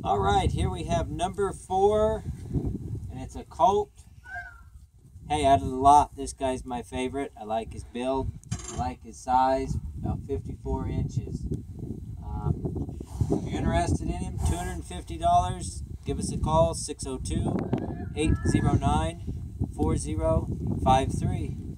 All right, here we have number four, and it's a Colt. Hey, out of the lot, this guy's my favorite. I like his build. I like his size, about 54 inches. Um, if you're interested in him, $250. Give us a call, 602 809 4053.